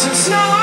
since snow.